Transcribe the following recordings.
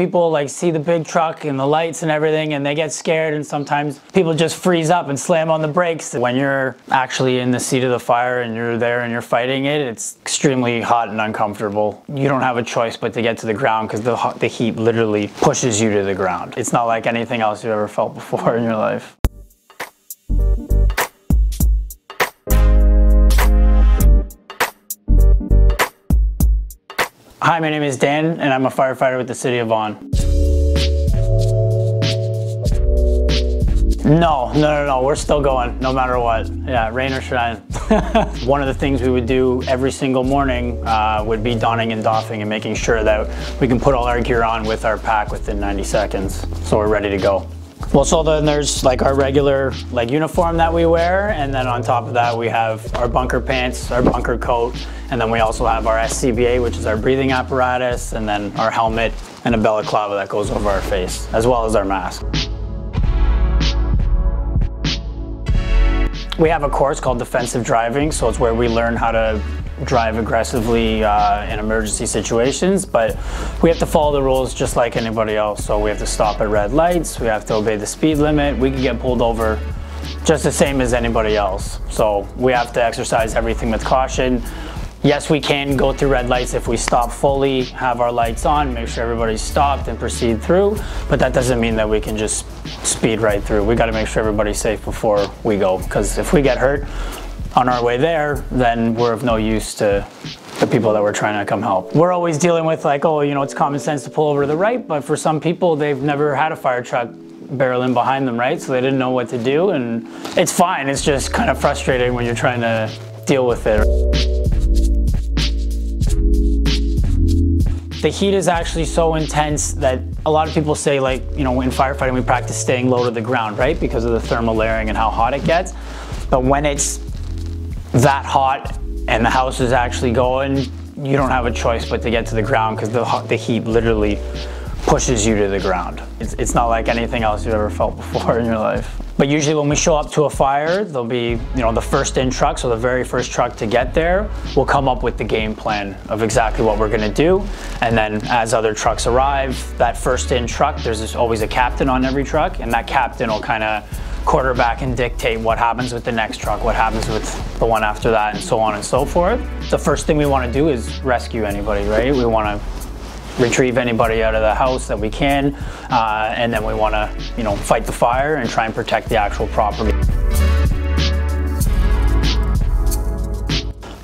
people like see the big truck and the lights and everything and they get scared and sometimes people just freeze up and slam on the brakes. When you're actually in the seat of the fire and you're there and you're fighting it, it's extremely hot and uncomfortable. You don't have a choice but to get to the ground because the, the heat literally pushes you to the ground. It's not like anything else you've ever felt before in your life. Hi, my name is Dan and I'm a firefighter with the City of Vaughan. No, no, no, no, we're still going no matter what. Yeah, rain or shine. One of the things we would do every single morning uh, would be donning and doffing and making sure that we can put all our gear on with our pack within 90 seconds so we're ready to go. Well, so then there's like our regular like uniform that we wear, and then on top of that we have our bunker pants, our bunker coat, and then we also have our SCBA, which is our breathing apparatus, and then our helmet and a balaclava that goes over our face, as well as our mask. We have a course called defensive driving, so it's where we learn how to drive aggressively uh, in emergency situations, but we have to follow the rules just like anybody else. So we have to stop at red lights, we have to obey the speed limit, we can get pulled over just the same as anybody else. So we have to exercise everything with caution. Yes, we can go through red lights if we stop fully, have our lights on, make sure everybody's stopped and proceed through, but that doesn't mean that we can just speed right through. We gotta make sure everybody's safe before we go, because if we get hurt on our way there, then we're of no use to the people that we're trying to come help. We're always dealing with like, oh, you know, it's common sense to pull over to the right, but for some people, they've never had a fire truck barrel in behind them, right? So they didn't know what to do, and it's fine. It's just kind of frustrating when you're trying to deal with it. The heat is actually so intense that a lot of people say like, you know, in firefighting we practice staying low to the ground, right? Because of the thermal layering and how hot it gets. But when it's that hot and the house is actually going, you don't have a choice but to get to the ground because the, the heat literally pushes you to the ground. It's, it's not like anything else you've ever felt before in your life. But usually when we show up to a fire, there'll be, you know, the first in truck, so the very first truck to get there, we'll come up with the game plan of exactly what we're gonna do. And then as other trucks arrive, that first in truck, there's always a captain on every truck, and that captain will kind of quarterback and dictate what happens with the next truck, what happens with the one after that, and so on and so forth. The first thing we want to do is rescue anybody, right? We want to retrieve anybody out of the house that we can, uh, and then we want to, you know, fight the fire and try and protect the actual property.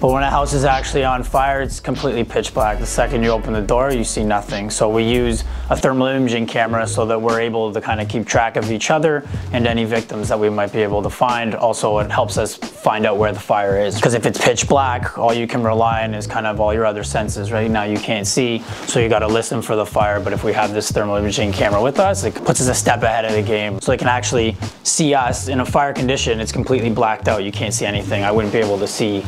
But when a house is actually on fire, it's completely pitch black. The second you open the door, you see nothing. So we use a thermal imaging camera so that we're able to kind of keep track of each other and any victims that we might be able to find. Also, it helps us find out where the fire is. Because if it's pitch black, all you can rely on is kind of all your other senses. Right now you can't see, so you got to listen for the fire. But if we have this thermal imaging camera with us, it puts us a step ahead of the game. So they can actually see us in a fire condition. It's completely blacked out. You can't see anything. I wouldn't be able to see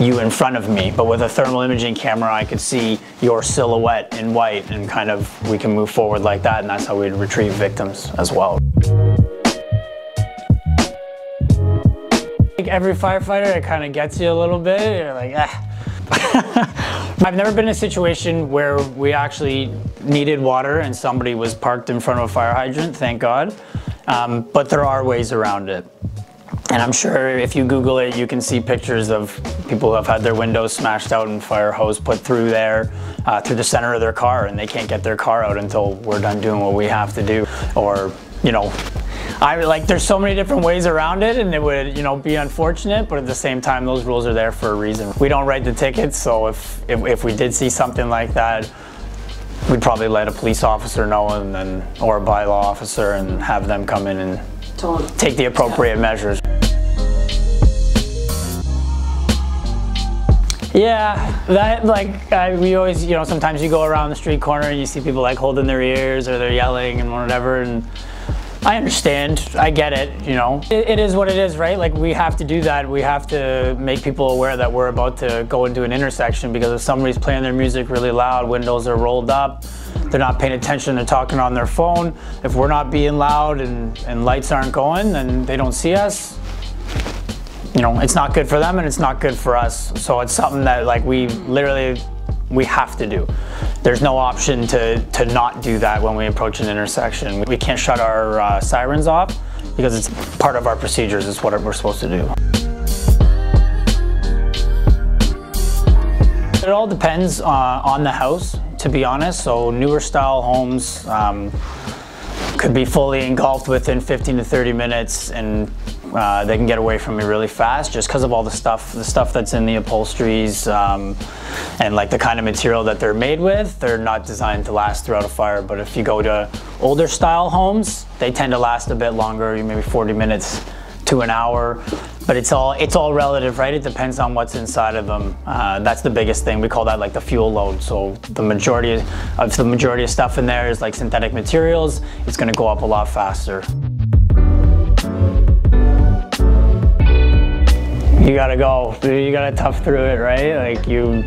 you in front of me. But with a thermal imaging camera, I could see your silhouette in white and kind of we can move forward like that. And that's how we'd retrieve victims as well. Every firefighter, it kind of gets you a little bit. You're like, ah. I've never been in a situation where we actually needed water and somebody was parked in front of a fire hydrant, thank God. Um, but there are ways around it. And I'm sure if you Google it, you can see pictures of people who have had their windows smashed out and fire hose put through there, uh, through the center of their car, and they can't get their car out until we're done doing what we have to do. Or, you know, I like there's so many different ways around it and it would, you know, be unfortunate, but at the same time, those rules are there for a reason. We don't write the tickets, so if, if, if we did see something like that, we'd probably let a police officer know and then, or a bylaw officer and have them come in and take the appropriate measures. Yeah, that like I, we always, you know, sometimes you go around the street corner and you see people like holding their ears or they're yelling and whatever, and I understand, I get it, you know. It, it is what it is, right? Like we have to do that. We have to make people aware that we're about to go into an intersection because if somebody's playing their music really loud, windows are rolled up, they're not paying attention, they're talking on their phone. If we're not being loud and, and lights aren't going, then they don't see us you know, it's not good for them and it's not good for us. So it's something that like we literally we have to do. There's no option to, to not do that when we approach an intersection. We can't shut our uh, sirens off because it's part of our procedures, it's what we're supposed to do. It all depends uh, on the house, to be honest. So newer style homes um, could be fully engulfed within 15 to 30 minutes and uh, they can get away from me really fast just because of all the stuff, the stuff that's in the upholsteries um, and like the kind of material that they're made with. They're not designed to last throughout a fire. But if you go to older style homes, they tend to last a bit longer, maybe 40 minutes to an hour. But it's all it's all relative, right? It depends on what's inside of them. Uh, that's the biggest thing. We call that like the fuel load. So the majority of the majority of stuff in there is like synthetic materials. It's going to go up a lot faster. You gotta go. You gotta tough through it, right? Like you,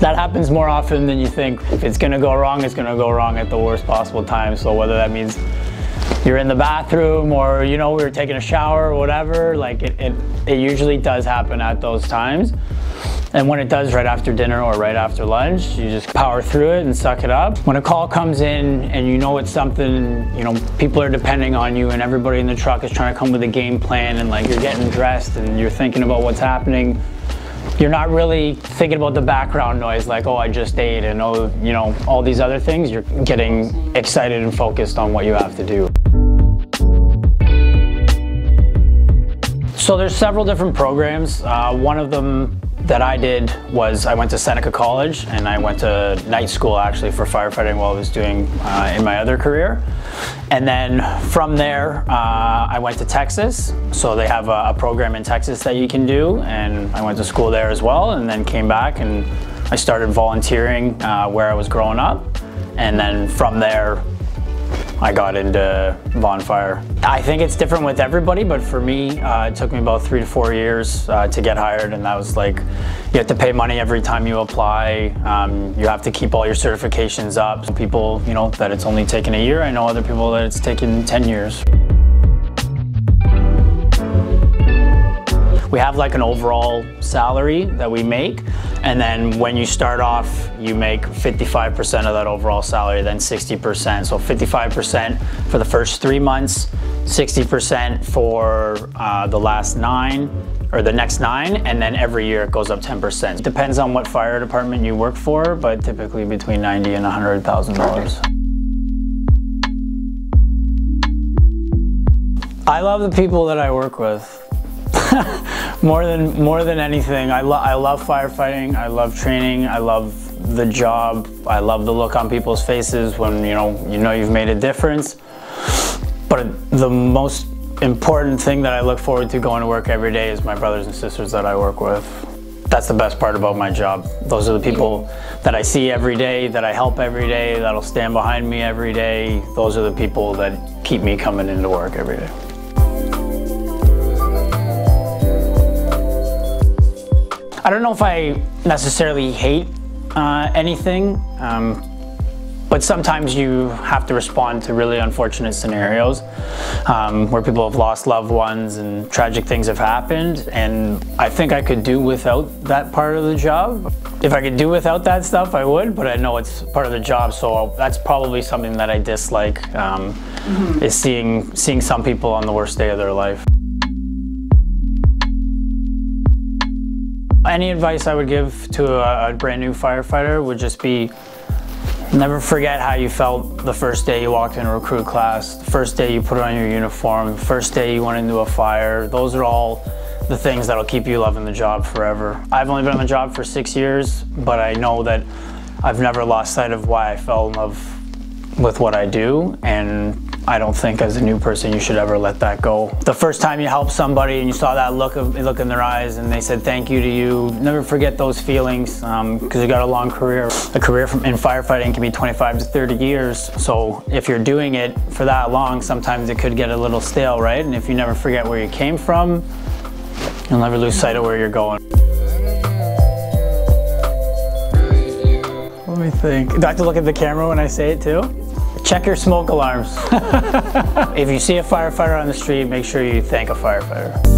that happens more often than you think. If it's gonna go wrong, it's gonna go wrong at the worst possible time. So whether that means you're in the bathroom or you know we are taking a shower or whatever, like it, it, it usually does happen at those times. And when it does right after dinner or right after lunch, you just power through it and suck it up. When a call comes in and you know it's something, you know, people are depending on you and everybody in the truck is trying to come with a game plan and like you're getting dressed and you're thinking about what's happening. You're not really thinking about the background noise like, oh, I just ate and oh, you know, all these other things. You're getting excited and focused on what you have to do. So there's several different programs. Uh, one of them that I did was I went to Seneca College and I went to night school actually for firefighting while I was doing uh, in my other career. And then from there, uh, I went to Texas. So they have a, a, program in Texas that you can do. And I went to school there as well and then came back and I started volunteering uh, where I was growing up. And then from there, I got into Vaughan Fire. I think it's different with everybody, but for me, uh, it took me about three to four years uh, to get hired, and that was like, you have to pay money every time you apply. Um, you have to keep all your certifications up. Some people, you know, that it's only taken a year. I know other people that it's taken 10 years. We have like an overall salary that we make, and then when you start off, you make 55% of that overall salary, then 60%. So 55% for the first three months, 60% for uh, the last nine, or the next nine, and then every year it goes up 10%. Depends on what fire department you work for, but typically between 90 and $100,000. I love the people that I work with. more than more than anything, I, I love firefighting. I love training. I love the job. I love the look on people's faces when you know you know you've made a difference. But the most important thing that I look forward to going to work every day is my brothers and sisters that I work with. That's the best part about my job. Those are the people that I see every day, that I help every day, that'll stand behind me every day. Those are the people that keep me coming into work every day. I don't know if I necessarily hate uh, anything, um, but sometimes you have to respond to really unfortunate scenarios um, where people have lost loved ones and tragic things have happened. And I think I could do without that part of the job. If I could do without that stuff, I would, but I know it's part of the job, so that's probably something that I dislike um, mm -hmm. is seeing seeing some people on the worst day of their life. Any advice I would give to a, a brand new firefighter would just be Never forget how you felt the first day you walked into recruit class, the first day you put on your uniform, the first day you went into a fire. Those are all the things that'll keep you loving the job forever. I've only been on the job for six years, but I know that I've never lost sight of why I fell in love with what I do and I don't think as a new person you should ever let that go. The first time you helped somebody and you saw that look of look in their eyes and they said thank you to you, never forget those feelings because um, you got a long career. A career from, in firefighting can be 25 to 30 years. So if you're doing it for that long, sometimes it could get a little stale, right? And if you never forget where you came from, you'll never lose sight of where you're going. Let me think. Do I have to look at the camera when I say it too? Check your smoke alarms. if you see a firefighter on the street, make sure you thank a firefighter.